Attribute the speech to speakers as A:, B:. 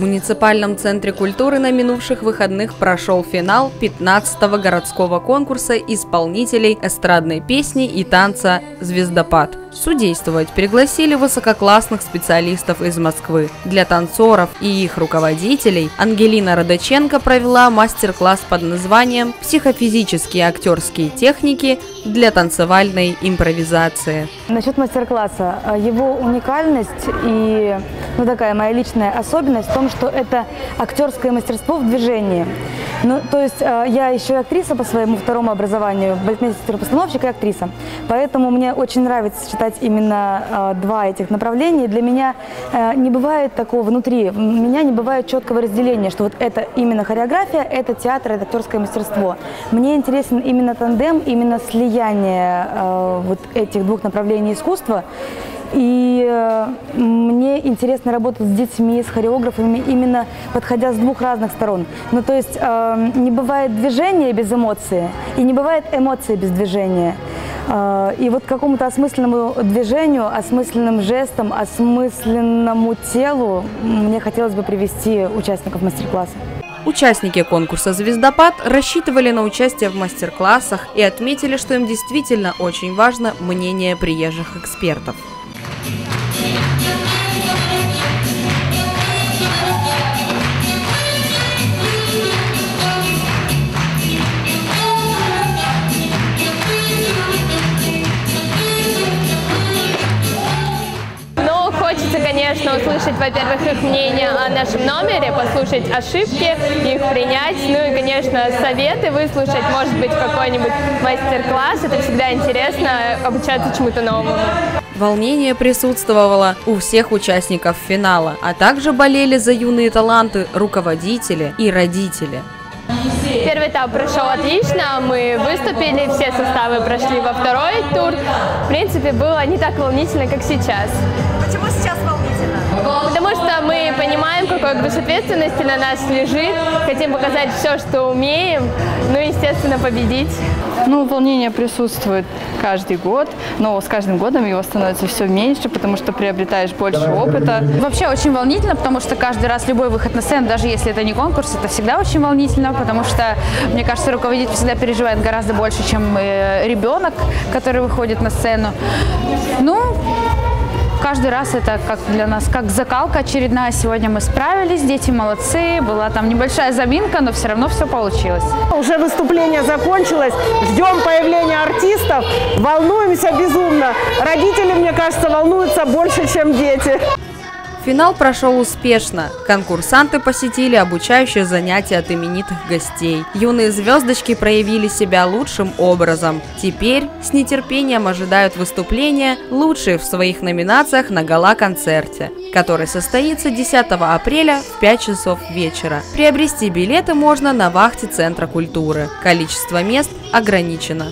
A: муниципальном центре культуры на минувших выходных прошел финал 15-го городского конкурса исполнителей эстрадной песни и танца «Звездопад». Судействовать пригласили высококлассных специалистов из Москвы. Для танцоров и их руководителей Ангелина Родоченко провела мастер-класс под названием «Психофизические актерские техники для танцевальной импровизации».
B: Насчет мастер-класса. Его уникальность и ну, такая моя личная особенность в том, что это актерское мастерство в движении. Ну, то есть э, я еще и актриса по своему второму образованию, балетмейстер-постановщик и актриса. Поэтому мне очень нравится сочетать именно э, два этих направления. Для меня э, не бывает такого внутри, у меня не бывает четкого разделения, что вот это именно хореография, это театр, это актерское мастерство. Мне интересен именно тандем, именно слияние вот этих двух направлений искусства. И э, мне интересно работать с детьми, с хореографами, именно подходя с двух разных сторон. Ну, то есть э, не бывает движения без эмоции, и не бывает эмоции без движения. Э, и вот какому-то осмысленному движению, осмысленным жестам, осмысленному телу мне хотелось бы привести участников мастер-класса.
A: Участники конкурса «Звездопад» рассчитывали на участие в мастер-классах и отметили, что им действительно очень важно мнение приезжих экспертов.
C: Конечно, услышать, во-первых, их мнение о нашем номере, послушать ошибки, их принять, ну и, конечно, советы выслушать, может быть, какой-нибудь мастер-класс. Это всегда интересно, обучаться чему-то новому.
A: Волнение присутствовало у всех участников финала, а также болели за юные таланты руководители и родители.
C: Первый этап прошел отлично, мы выступили, все составы прошли во второй тур. В принципе, было не так волнительно, как сейчас.
D: Почему сейчас
C: Потому что мы понимаем, какой груз ответственности на нас лежит, хотим показать все, что умеем, ну и, естественно, победить.
E: Ну, волнение присутствует каждый год, но с каждым годом его становится все меньше, потому что приобретаешь больше опыта.
F: Вообще очень волнительно, потому что каждый раз любой выход на сцену, даже если это не конкурс, это всегда очень волнительно, потому что, мне кажется, руководитель всегда переживает гораздо больше, чем э, ребенок, который выходит на сцену. Ну, Каждый раз это как для нас как закалка очередная. Сегодня мы справились, дети молодцы. Была там небольшая заминка, но все равно все получилось.
G: Уже выступление закончилось. Ждем появления артистов. Волнуемся безумно. Родители, мне кажется, волнуются больше, чем дети.
A: Финал прошел успешно. Конкурсанты посетили обучающие занятия от именитых гостей. Юные звездочки проявили себя лучшим образом. Теперь с нетерпением ожидают выступления лучшие в своих номинациях на гала-концерте, который состоится 10 апреля в 5 часов вечера. Приобрести билеты можно на вахте Центра культуры. Количество мест ограничено.